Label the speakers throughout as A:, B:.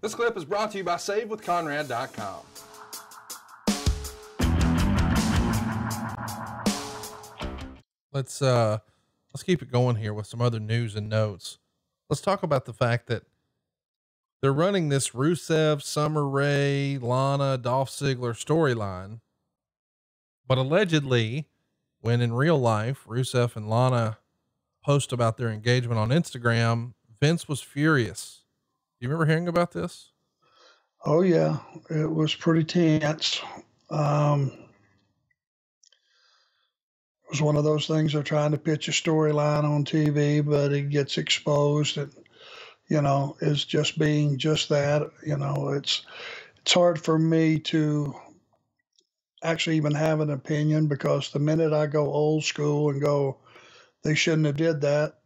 A: This clip is brought to you by SaveWithConrad.com.
B: Let's uh let's keep it going here with some other news and notes. Let's talk about the fact that they're running this Rusev, Summer Rae, Lana, Dolph Ziggler storyline. But allegedly, when in real life, Rusev and Lana post about their engagement on Instagram, Vince was furious. You remember hearing about this?
C: Oh yeah, it was pretty tense. Um, it was one of those things of trying to pitch a storyline on TV, but it gets exposed and you know is just being just that. You know, it's it's hard for me to actually even have an opinion because the minute I go old school and go, they shouldn't have did that,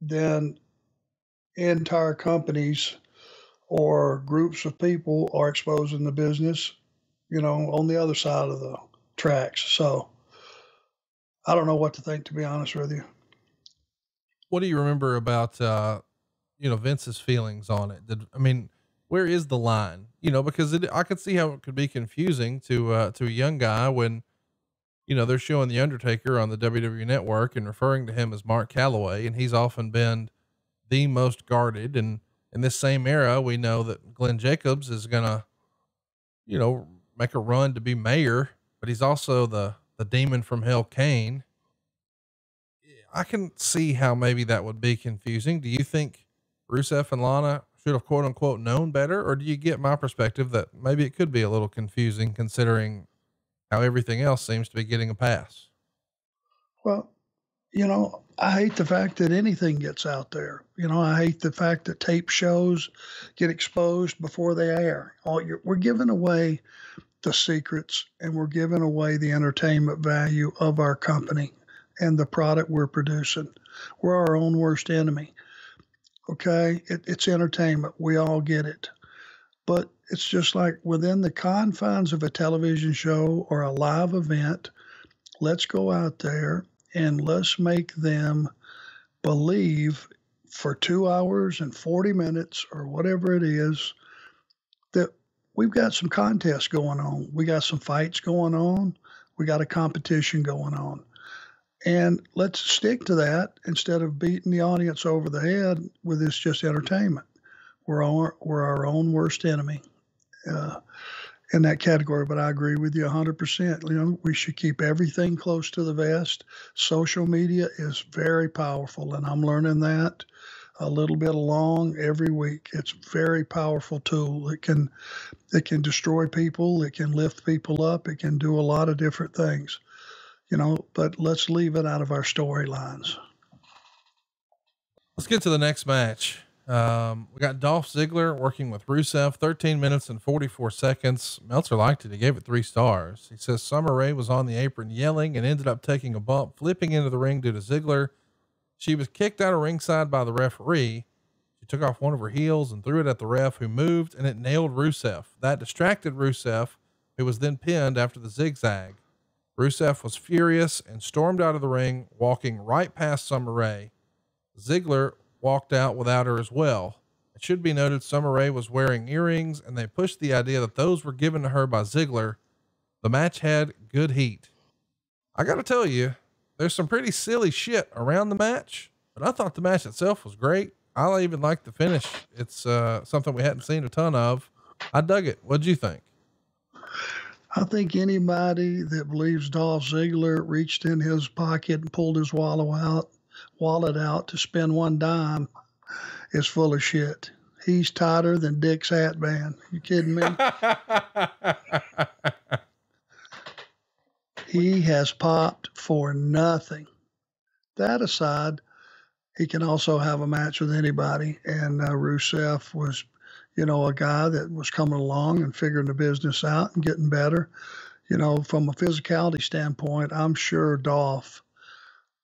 C: then entire companies or groups of people are exposing the business, you know, on the other side of the tracks. So I don't know what to think, to be honest with you.
B: What do you remember about, uh, you know, Vince's feelings on it? Did, I mean, where is the line? You know, because it, I could see how it could be confusing to, uh, to a young guy when, you know, they're showing the Undertaker on the WWE network and referring to him as Mark Calaway, and he's often been the most guarded. And in this same era, we know that Glenn Jacobs is gonna, you know, make a run to be mayor, but he's also the the demon from hell, Kane. I can see how maybe that would be confusing. Do you think Rusev and Lana should have quote unquote known better, or do you get my perspective that maybe it could be a little confusing considering how everything else seems to be getting a pass?
C: Well, you know, I hate the fact that anything gets out there. You know, I hate the fact that tape shows get exposed before they air. All we're giving away the secrets and we're giving away the entertainment value of our company and the product we're producing. We're our own worst enemy. Okay, it, it's entertainment. We all get it. But it's just like within the confines of a television show or a live event, let's go out there and let's make them believe for two hours and 40 minutes or whatever it is that we've got some contests going on. We got some fights going on. We got a competition going on. And let's stick to that instead of beating the audience over the head with this just entertainment. We're, our, we're our own worst enemy. Uh, in that category, but I agree with you 100%. You know, we should keep everything close to the vest. Social media is very powerful, and I'm learning that a little bit along every week. It's a very powerful tool. It can it can destroy people, it can lift people up, it can do a lot of different things. You know, but let's leave it out of our storylines.
B: Let's get to the next match. Um, we got Dolph Ziggler working with Rusev, 13 minutes and 44 seconds. Meltzer liked it. He gave it three stars. He says Summer Rae was on the apron yelling and ended up taking a bump, flipping into the ring due to Ziggler. She was kicked out of ringside by the referee. She took off one of her heels and threw it at the ref, who moved, and it nailed Rusev. That distracted Rusev, who was then pinned after the zigzag. Rusev was furious and stormed out of the ring, walking right past Summer Rae. Ziggler walked out without her as well. It should be noted Summer Rae was wearing earrings and they pushed the idea that those were given to her by Ziggler. The match had good heat. I got to tell you, there's some pretty silly shit around the match, but I thought the match itself was great. I even liked the finish. It's uh, something we hadn't seen a ton of. I dug it. What'd you think?
C: I think anybody that believes Dolph Ziggler reached in his pocket and pulled his wallet out wallet out to spend one dime is full of shit. He's tighter than Dick's hat band. You kidding me? he has popped for nothing. That aside, he can also have a match with anybody. And uh, Rusev was, you know, a guy that was coming along and figuring the business out and getting better. You know, from a physicality standpoint, I'm sure Dolph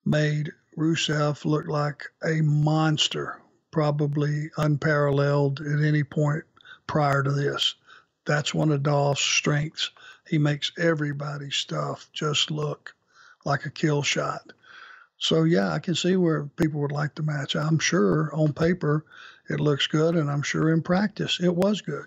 C: made Rusev looked like a monster, probably unparalleled at any point prior to this. That's one of Dolph's strengths. He makes everybody's stuff just look like a kill shot. So yeah, I can see where people would like the match. I'm sure on paper it looks good, and I'm sure in practice it was good.